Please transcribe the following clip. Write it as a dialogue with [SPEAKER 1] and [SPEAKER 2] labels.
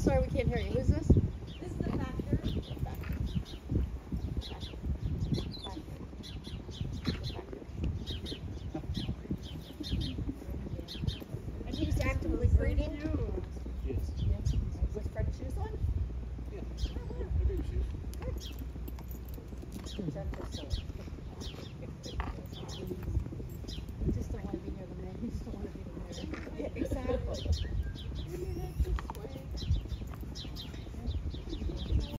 [SPEAKER 1] sorry, we can't hear you. Who's this?
[SPEAKER 2] This is the factor.
[SPEAKER 1] And he's actively breeding
[SPEAKER 3] Yes.
[SPEAKER 1] with Fred's shoes on?
[SPEAKER 3] Yeah. I do shoes.
[SPEAKER 1] Good. just don't want to be near the man. Just don't want to be the. Yeah, exactly.